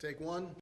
Take one.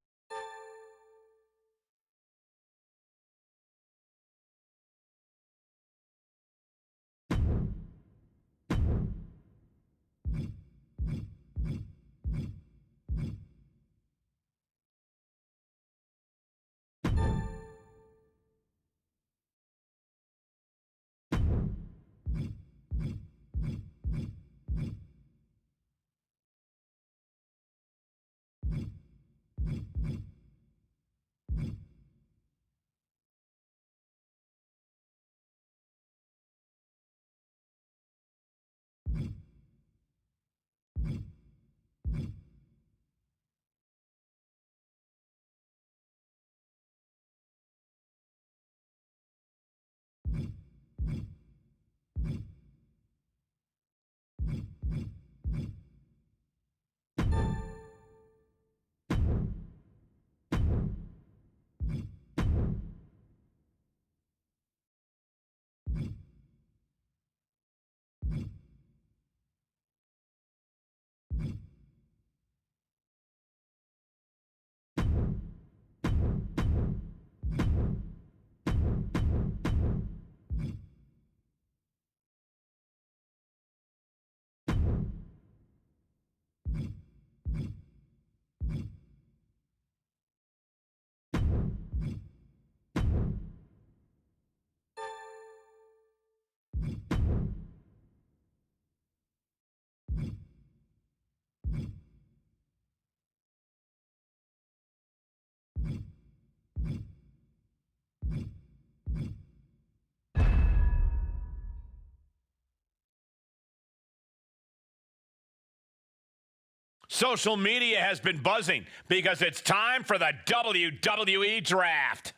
Social media has been buzzing because it's time for the WWE draft.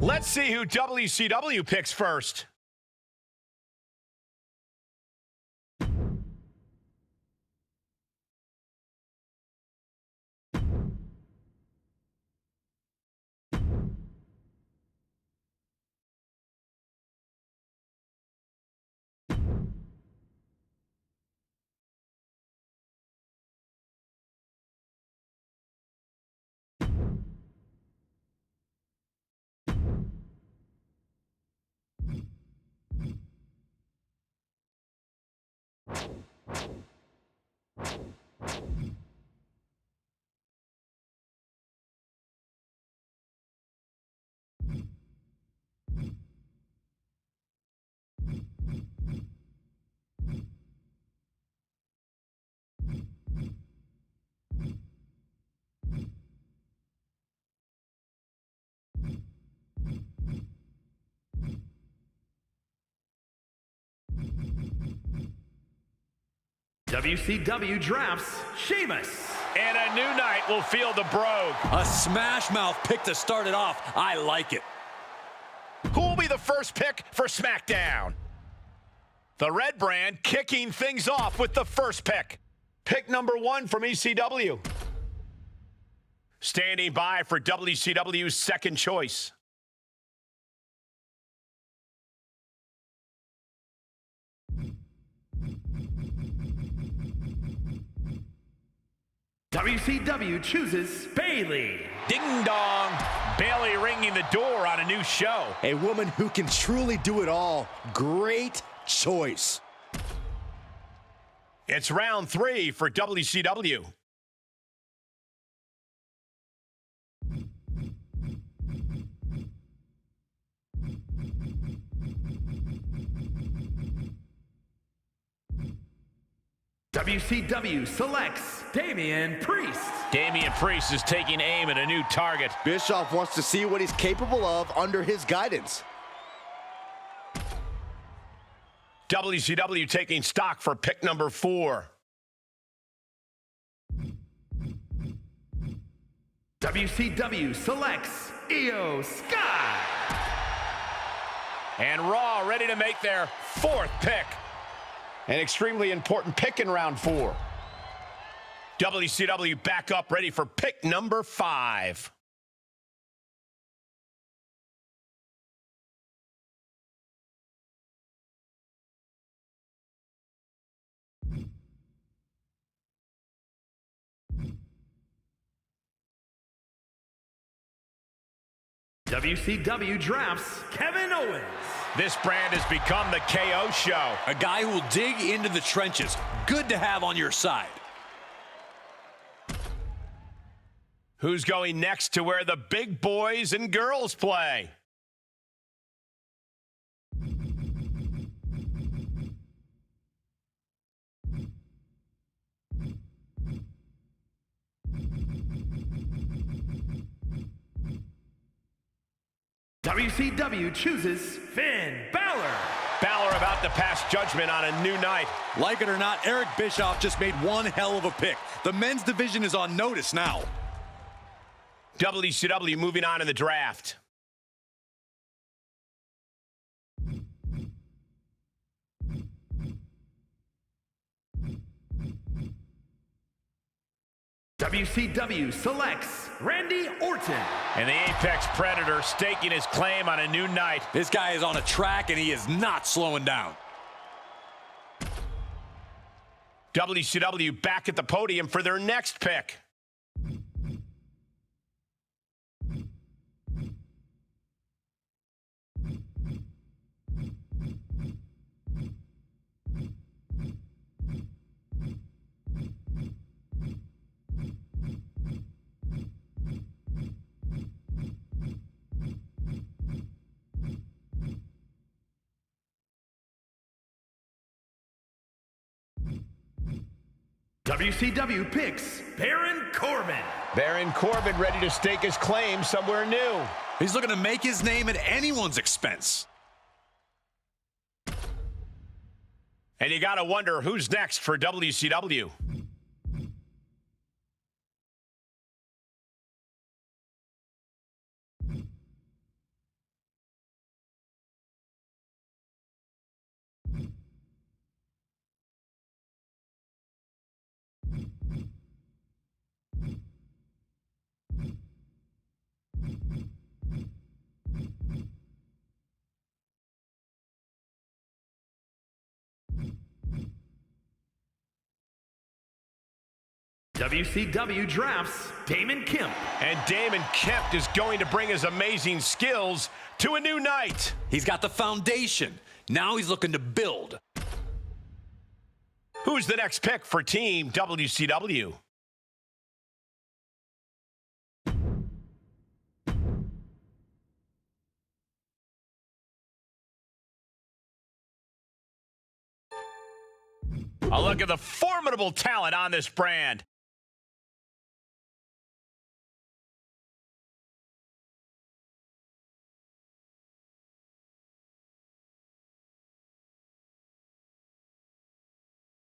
Let's see who WCW picks first. WCW drafts Sheamus. And a new night will feel the brogue. A smash mouth pick to start it off. I like it. Who will be the first pick for SmackDown? The Red Brand kicking things off with the first pick. Pick number one from ECW. Standing by for WCW's second choice. WCW chooses Bayley. Ding dong. Bayley ringing the door on a new show. A woman who can truly do it all. Great choice. It's round three for WCW. WCW selects Damian Priest. Damian Priest is taking aim at a new target. Bischoff wants to see what he's capable of under his guidance. WCW taking stock for pick number four. WCW selects Iyo Sky. And Raw ready to make their fourth pick. An extremely important pick in round four. WCW back up ready for pick number five. WCW drafts Kevin Owens. This brand has become the KO show. A guy who will dig into the trenches. Good to have on your side. Who's going next to where the big boys and girls play? WCW chooses Finn Balor. Balor about to pass judgment on a new night. Like it or not, Eric Bischoff just made one hell of a pick. The men's division is on notice now. WCW moving on in the draft. WCW selects Randy Orton. And the Apex Predator staking his claim on a new night. This guy is on a track and he is not slowing down. WCW back at the podium for their next pick. WCW picks Baron Corbin. Baron Corbin ready to stake his claim somewhere new. He's looking to make his name at anyone's expense. And you got to wonder who's next for WCW. WCW drafts Damon Kemp. And Damon Kemp is going to bring his amazing skills to a new night. He's got the foundation. Now he's looking to build. Who's the next pick for Team WCW? A look at the formidable talent on this brand.